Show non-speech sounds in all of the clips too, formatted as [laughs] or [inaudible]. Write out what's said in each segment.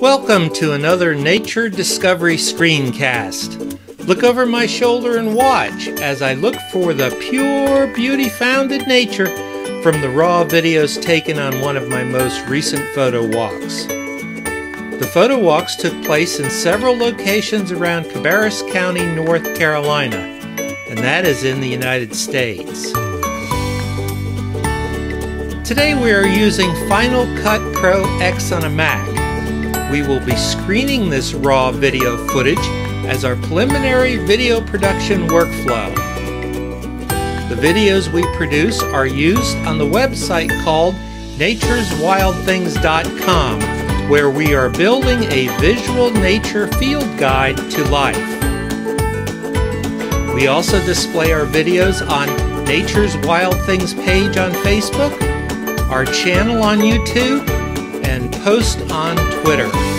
Welcome to another Nature Discovery screencast. Look over my shoulder and watch as I look for the pure beauty found in nature from the raw videos taken on one of my most recent photo walks. The photo walks took place in several locations around Cabarrus County, North Carolina, and that is in the United States. Today we are using Final Cut Pro X on a Mac. We will be screening this raw video footage as our preliminary video production workflow. The videos we produce are used on the website called natureswildthings.com where we are building a visual nature field guide to life. We also display our videos on Nature's Wild Things page on Facebook, our channel on YouTube, and post on Twitter.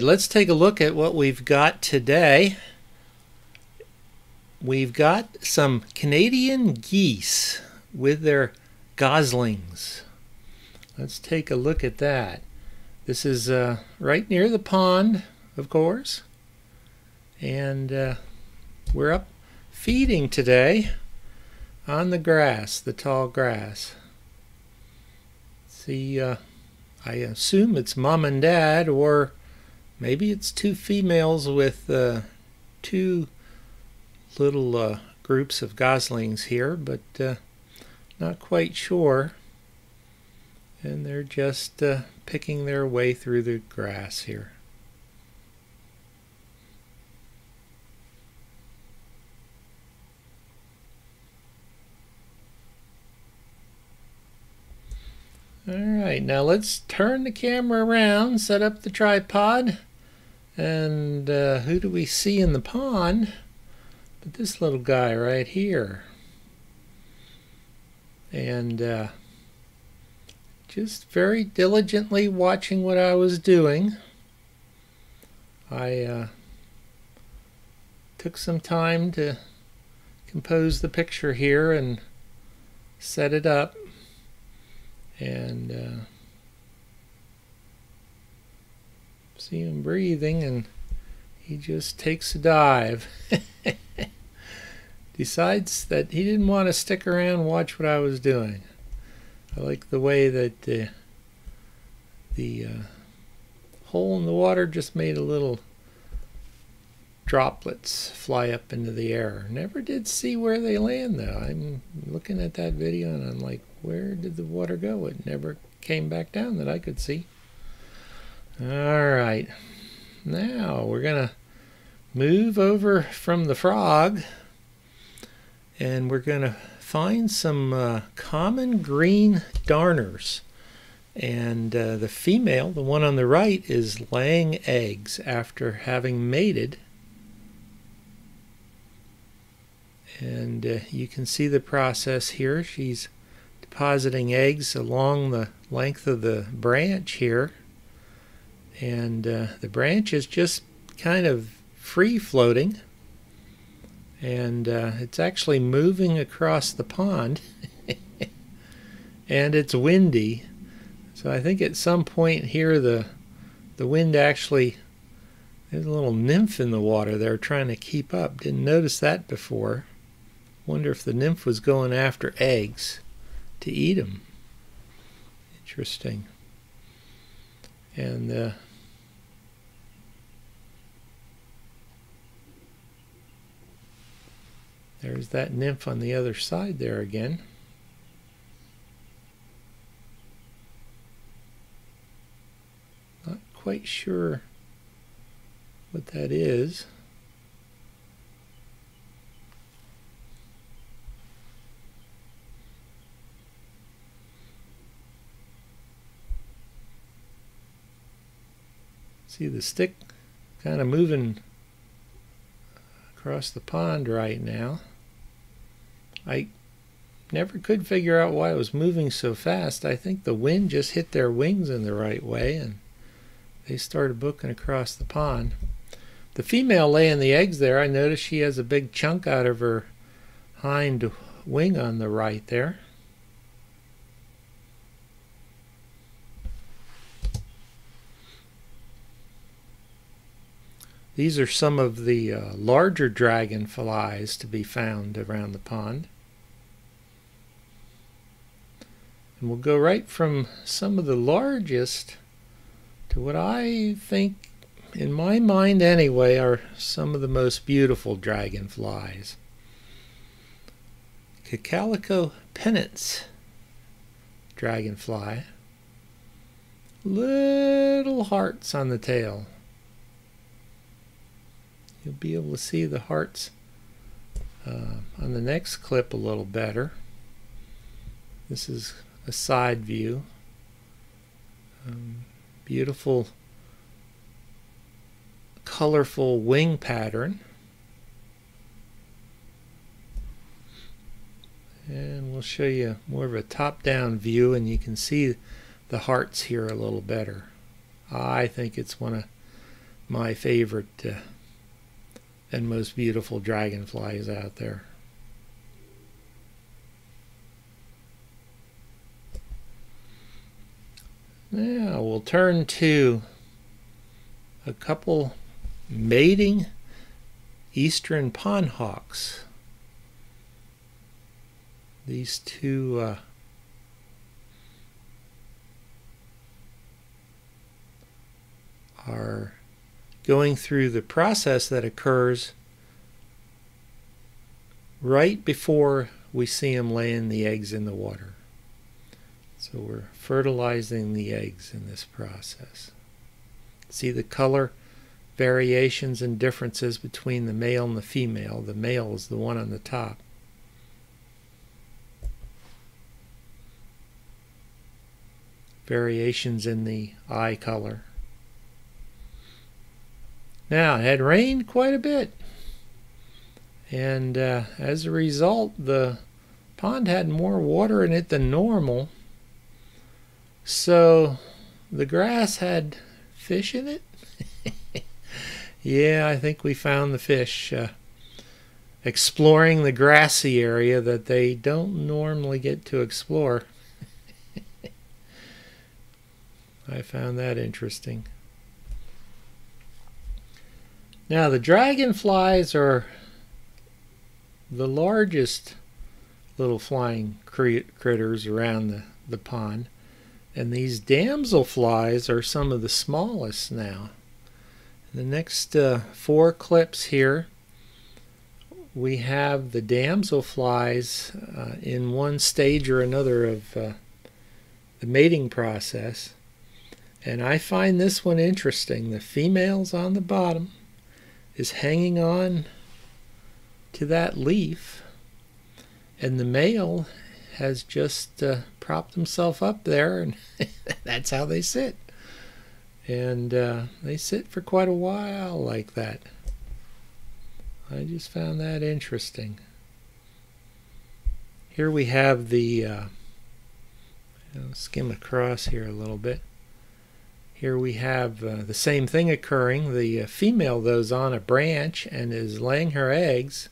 Let's take a look at what we've got today. We've got some Canadian geese with their goslings. Let's take a look at that. This is uh, right near the pond, of course. And uh, we're up feeding today on the grass, the tall grass. See, uh, I assume it's mom and dad, or maybe it's two females with uh, two little uh, groups of goslings here, but uh, not quite sure. And they're just uh, picking their way through the grass here. Alright, now let's turn the camera around, set up the tripod, and uh, who do we see in the pond? But this little guy right here. And uh, just very diligently watching what I was doing. I uh, took some time to compose the picture here and set it up and uh, see him breathing and he just takes a dive [laughs] decides that he didn't want to stick around and watch what I was doing I like the way that uh, the uh, hole in the water just made a little droplets fly up into the air. Never did see where they land though. I'm looking at that video and I'm like, where did the water go? It never came back down that I could see. All right, now we're gonna move over from the frog and we're gonna find some uh, common green darners. And uh, the female, the one on the right, is laying eggs after having mated. And uh, you can see the process here. She's depositing eggs along the length of the branch here and uh, the branch is just kind of free floating. And uh, it's actually moving across the pond. [laughs] And it's windy. So I think at some point here the the wind actually there's a little nymph in the water there trying to keep up. Didn't notice that before. Wonder if the nymph was going after eggs to eat them. Interesting. And uh, there's that nymph on the other side there again. Not quite sure what that is. See the stick kind of moving across the pond right now. I never could figure out why it was moving so fast. I think the wind just hit their wings in the right way and they started booking across the pond. The female laying the eggs there, I notice she has a big chunk out of her hind wing on the right there. These are some of the uh, larger dragonflies to be found around the pond. And we'll go right from some of the largest to what I think, in my mind anyway, are some of the most beautiful dragonflies. Cacalico pennants dragonfly. Little hearts on the tail. You'll be able to see the hearts uh, on the next clip a little better. This is a side view. Um, beautiful, colorful wing pattern. And we'll show you more of a top-down view and you can see the hearts here a little better. I think it's one of my favorite uh, and most beautiful dragonflies out there. Now we'll turn to a couple mating eastern pond hawks. These two uh, are going through the process that occurs right before we see them laying the eggs in the water. So we're fertilizing the eggs in this process. See the color variations and differences between the male and the female. The male is the one on the top. Variations in the eye color. Now, it had rained quite a bit. And uh, as a result, the pond had more water in it than normal. So the grass had fish in it. [laughs] yeah, I think we found the fish uh, exploring the grassy area that they don't normally get to explore. [laughs] I found that interesting. Now, the dragonflies are the largest little flying critters around the, the pond. And these damselflies are some of the smallest now. The next uh, four clips here, we have the damselflies uh, in one stage or another of uh, the mating process. And I find this one interesting. The female's on the bottom is hanging on to that leaf and the male has just propped himself up there and [laughs] that's how they sit. And uh, they sit for quite a while like that. I just found that interesting. Here we have the uh, skim across here a little bit. Here we have uh, the same thing occurring. The uh, female, though, is on a branch and is laying her eggs,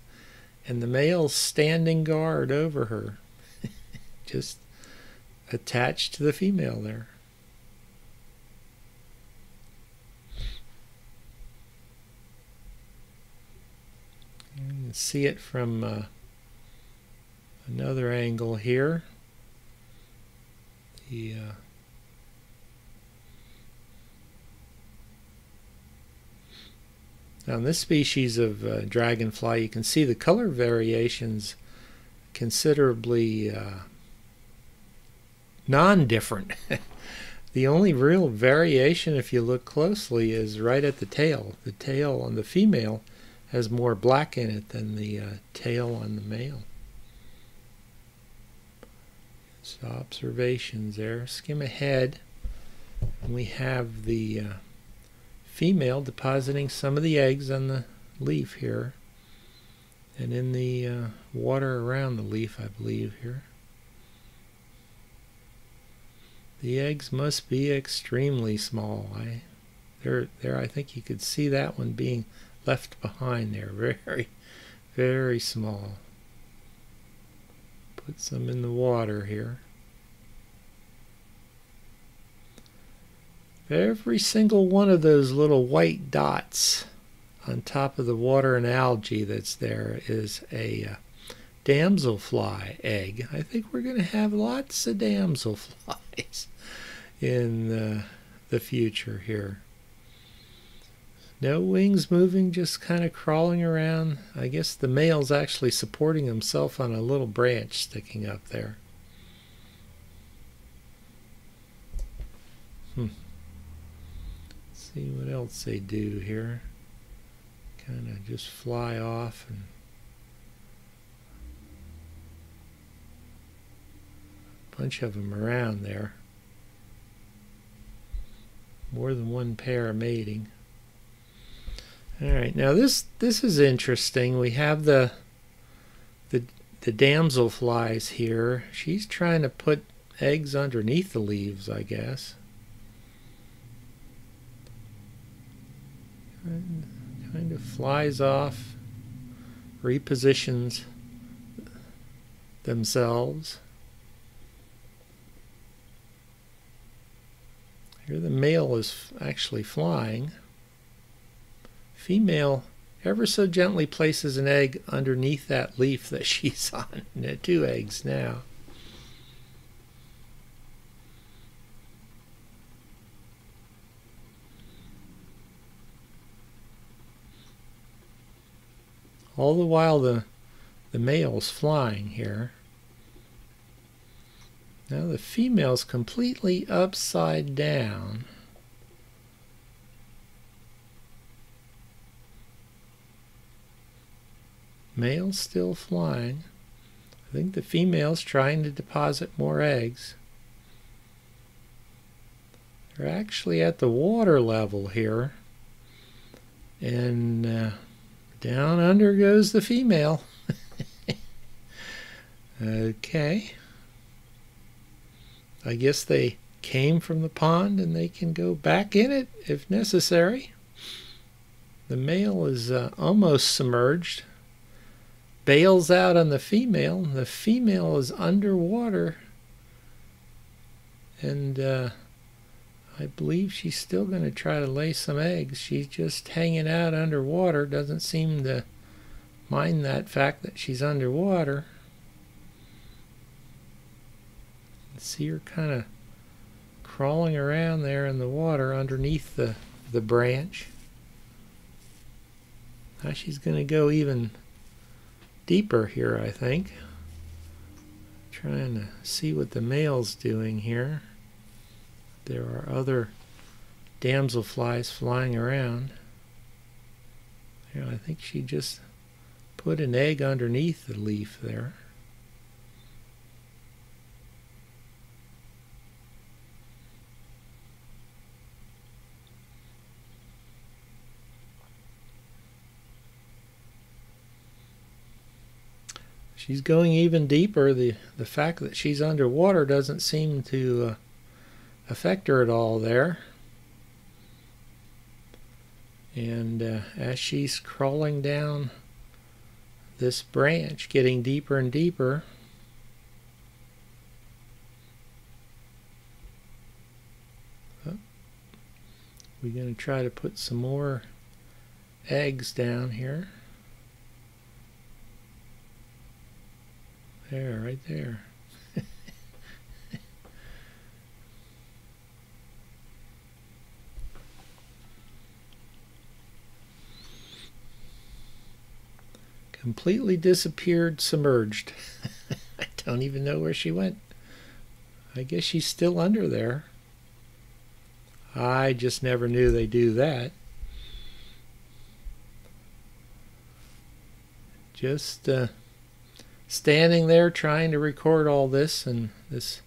and the male's standing guard over her, [laughs] just attached to the female there. You can see it from uh, another angle here. The uh, Now in this species of uh, dragonfly, you can see the color variations considerably uh, non-different. [laughs] the only real variation, if you look closely, is right at the tail. The tail on the female has more black in it than the uh, tail on the male. So observations there. Skim ahead. We have the uh, female depositing some of the eggs on the leaf here. and in the uh, water around the leaf, I believe, here. The eggs must be extremely small. I, there, there. I think you could see that one being left behind there. [laughs] Very, very small. Put some in the water here. Every single one of those little white dots on top of the water and algae that's there is a uh, damselfly egg. I think we're going to have lots of damselflies [laughs] in uh, the future here. No wings moving, just kind of crawling around. I guess the male's actually supporting himself on a little branch sticking up there. Hmm. Let's see what else they do here. Kind of just fly off and bunch of them around there. More than one pair mating. All right, now this this is interesting. We have the the the damselflies here. She's trying to put eggs underneath the leaves, I guess. Kind of flies off, repositions themselves. Here the male is actually flying female ever so gently places an egg underneath that leaf that [laughs] she's on. Two eggs now. All the while the, the male's flying here. Now the female's completely upside down. Male still flying. I think the female's trying to deposit more eggs. They're actually at the water level here. And uh, down under goes the female. [laughs] okay. I guess they came from the pond and they can go back in it if necessary. The male is uh, almost submerged bails out on the female. The female is underwater. And uh, I believe she's still going to try to lay some eggs. She's just hanging out underwater. Doesn't seem to mind that fact that she's underwater. See her kind of crawling around there in the water underneath the, the branch. Now she's going to go even deeper here, I think. Trying to see what the male's doing here. There are other damselflies flying around. Here, I think she just put an egg underneath the leaf there. She's going even deeper. The, the fact that she's underwater doesn't seem to uh, affect her at all there. And uh, as she's crawling down this branch, getting deeper and deeper, oh, we're going to try to put some more eggs down here. There, right there. [laughs] Completely disappeared, submerged. [laughs] I don't even know where she went. I guess she's still under there. I just never knew they do that. Just uh, standing there trying to record all this, and this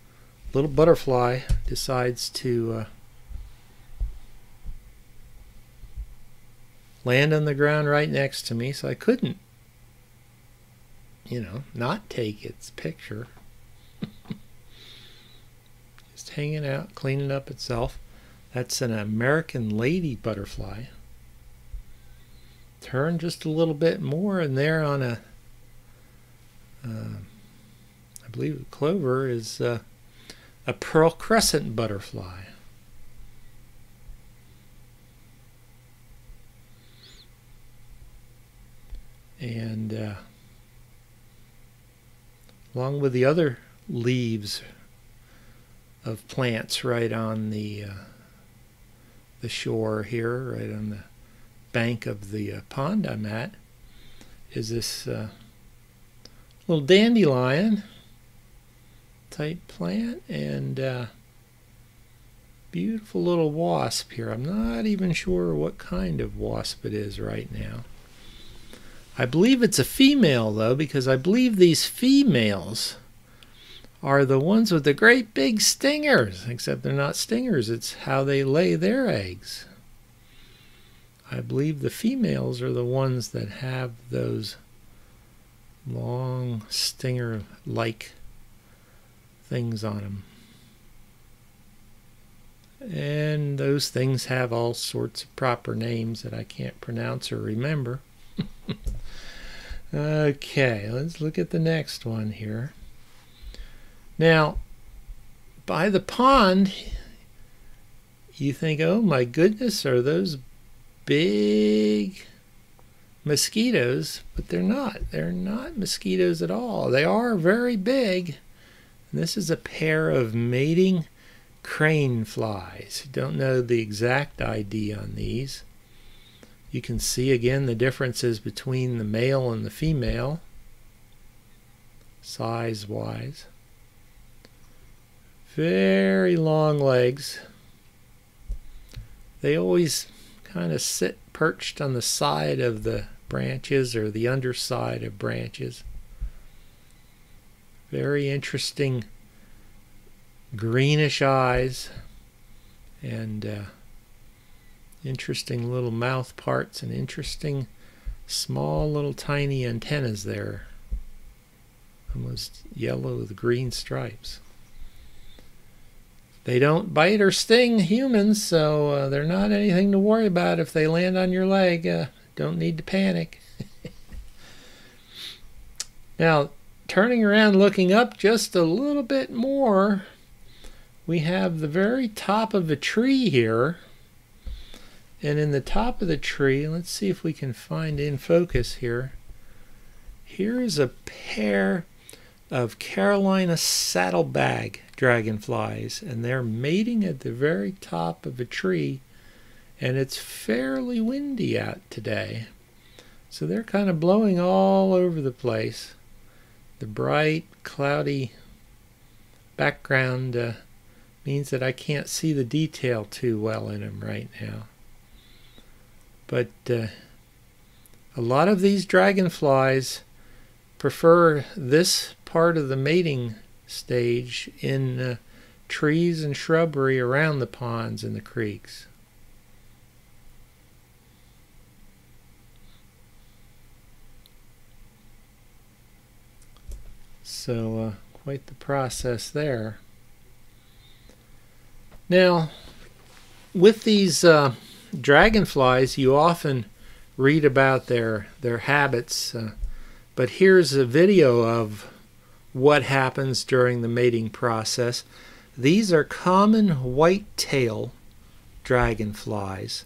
little butterfly decides to uh, land on the ground right next to me, so I couldn't you know, not take its picture. [laughs] Just hanging out, cleaning up itself. That's an American lady butterfly. Turn just a little bit more, and there on a, uh, I believe clover is uh, a pearl crescent butterfly. And uh, along with the other leaves of plants right on the uh, the shore here, right on the bank of the uh, pond I'm at, is this uh, little dandelion type plant and uh, beautiful little wasp here. I'm not even sure what kind of wasp it is right now. I believe it's a female though because I believe these females are the ones with the great big stingers, except they're not stingers, it's how they lay their eggs. I believe the females are the ones that have those long stinger like things on them. And those things have all sorts of proper names that I can't pronounce or remember. [laughs] okay, let's look at the next one here. Now, by the pond, you think, oh my goodness, are those big mosquitoes? But they're not. They're not mosquitoes at all. They are very big. And this is a pair of mating crane flies. Don't know the exact ID on these. You can see again the differences between the male and the female, size wise. Very long legs. They always kind of sit perched on the side of the branches or the underside of branches. Very interesting greenish eyes and uh, interesting little mouth parts and interesting small little tiny antennas there. Almost yellow with green stripes. They don't bite or sting humans, so uh, they're not anything to worry about if they land on your leg. Uh, don't need to panic. [laughs] now, turning around looking up just a little bit more, we have the very top of a tree here. And in the top of the tree, let's see if we can find in focus here. Here is a pair of Carolina saddlebag dragonflies, and they're mating at the very top of a tree, and it's fairly windy out today. So they're kind of blowing all over the place. The bright, cloudy background uh, means that I can't see the detail too well in them right now. But uh, a lot of these dragonflies prefer this part of the mating stage in uh, trees and shrubbery around the ponds and the creeks. So, uh, quite the process there. Now, with these uh, dragonflies, you often read about their their habits, uh, but here's a video of what happens during the mating process. These are common white-tail dragonflies.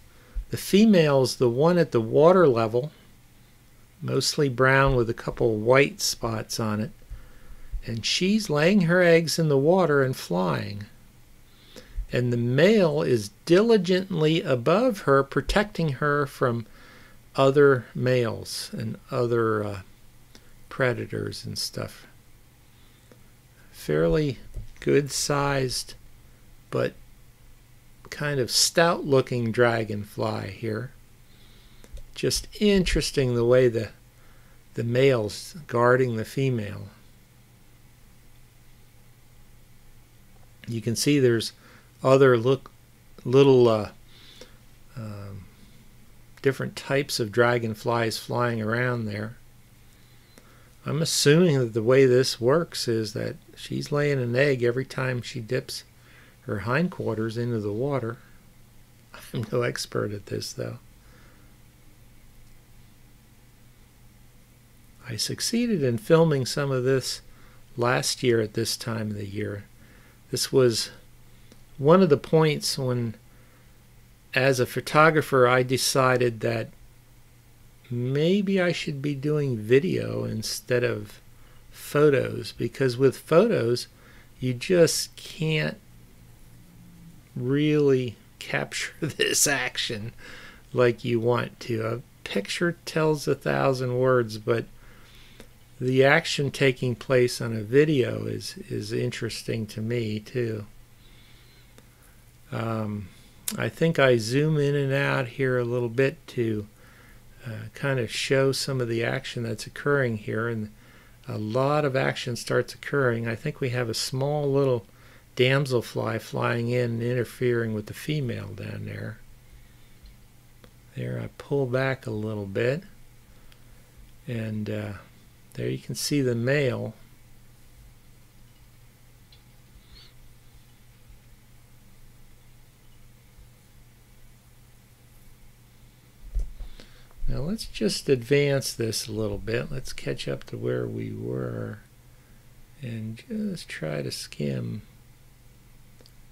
The female's the one at the water level, mostly brown with a couple white spots on it, and she's laying her eggs in the water and flying. And the male is diligently above her, protecting her from other males and other uh, predators and stuff fairly good sized but kind of stout looking dragonfly here. Just interesting the way the the male's guarding the female. You can see there's other look little uh, um, different types of dragonflies flying around there. I'm assuming that the way this works is that she's laying an egg every time she dips her hindquarters into the water. [laughs] I'm no expert at this though. I succeeded in filming some of this last year at this time of the year. This was one of the points when, as a photographer, I decided that maybe I should be doing video instead of photos because with photos, you just can't really capture [laughs] this action like you want to. A picture tells a thousand words, but the action taking place on a video is is interesting to me too. Um, I think I zoom in and out here a little bit to uh, kind of show some of the action that's occurring here, and a lot of action starts occurring. I think we have a small little damselfly flying in and interfering with the female down there. There, I pull back a little bit, and uh, there you can see the male. Now let's just advance this a little bit. Let's catch up to where we were and just try to skim.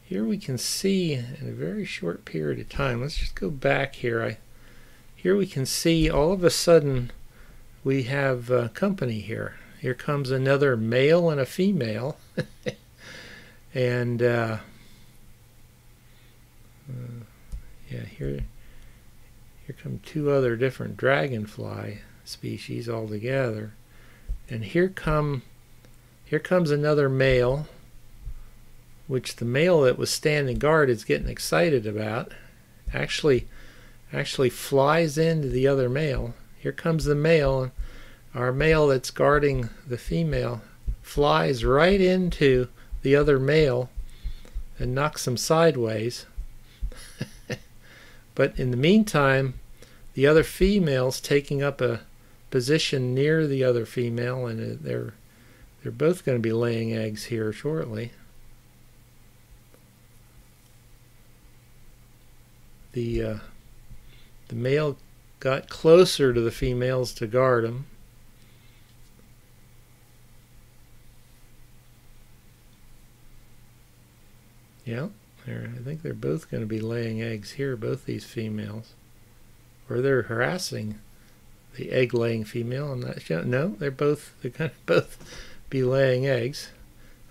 Here we can see in a very short period of time, let's just go back here. I, here we can see all of a sudden we have uh, company here. Here comes another male and a female. [laughs] and uh, uh, yeah, here here come two other different dragonfly species altogether. And here come here comes another male, which the male that was standing guard is getting excited about. Actually actually flies into the other male here comes the male. Our male that's guarding the female flies right into the other male and knocks him sideways. [laughs] but in the meantime, the other female's taking up a position near the other female, and uh, they're they're both going to be laying eggs here shortly. The uh, the male got closer to the females to guard them. Yeah, I think they're both going to be laying eggs here, both these females. Or they're harassing the egg-laying female. I'm not sure. No, they're both, they're going [laughs] to both be laying eggs.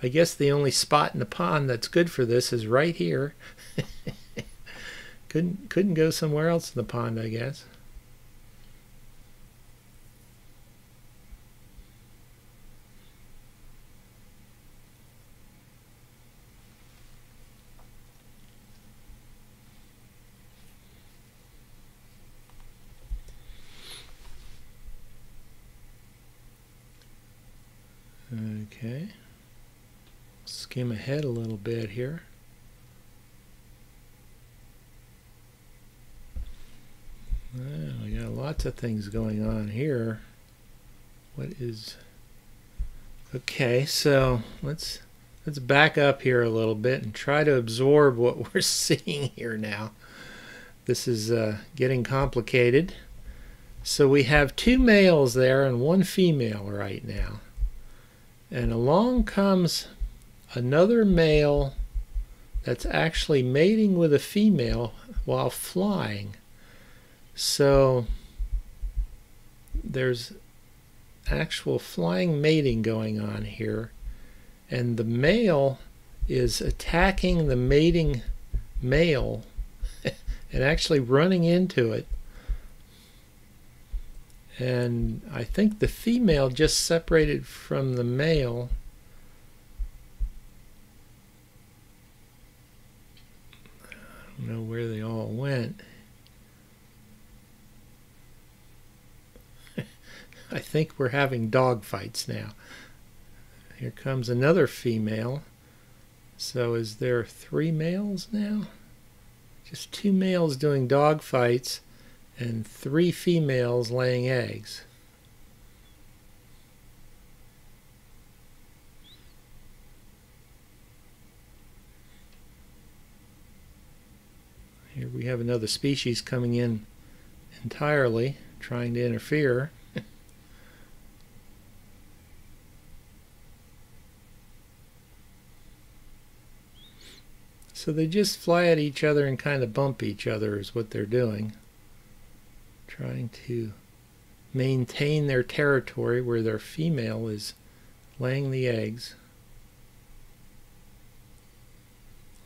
I guess the only spot in the pond that's good for this is right here. [laughs] couldn't couldn't go somewhere else in the pond, I guess. Okay. Skim ahead a little bit here. Well, we got lots of things going on here. What is Okay, so let's let's back up here a little bit and try to absorb what [laughs] we're seeing here now. This is uh, getting complicated. So we have two males there and one female right now. And along comes another male that's actually mating with a female while flying. So there's actual flying mating going on here. And the male is attacking the mating male [laughs] and actually running into it and I think the female just separated from the male. I don't know where they all went. [laughs] I think we're having dog fights now. Here comes another female. So is there three males now? Just two males doing dog fights and three females laying eggs. Here we have another species coming in entirely, trying to interfere. [laughs] so they just fly at each other and kind of bump each other is what they're doing. Trying to maintain their territory where their female is laying the eggs.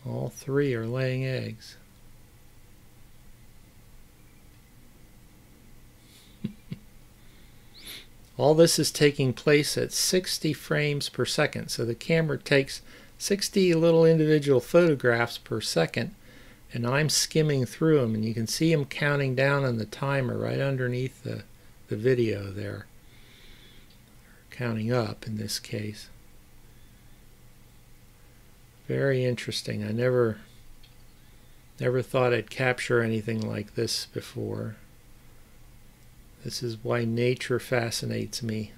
All three are laying eggs. [laughs] All this is taking place at 60 frames per second. So the camera takes 60 little individual photographs per second and I'm skimming through them and you can see them counting down on the timer right underneath the, the video there. Counting up in this case. Very interesting. I never never thought I'd capture anything like this before. This is why nature fascinates me.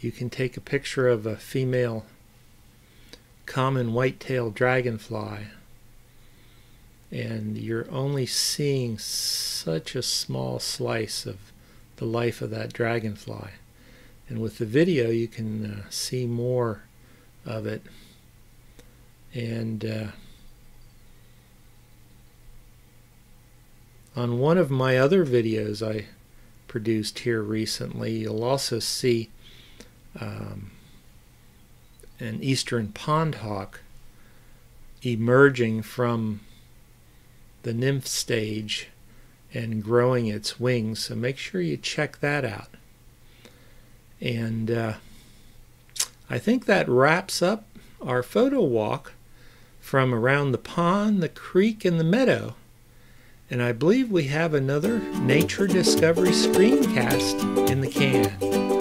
You can take a picture of a female common white-tailed dragonfly and you're only seeing such a small slice of the life of that dragonfly. And with the video you can uh, see more of it and uh, on one of my other videos I produced here recently, you'll also see um, an eastern pond hawk emerging from the nymph stage and growing its wings. So make sure you check that out. And uh, I think that wraps up our photo walk from around the pond, the creek, and the meadow. And I believe we have another Nature Discovery screencast in the can.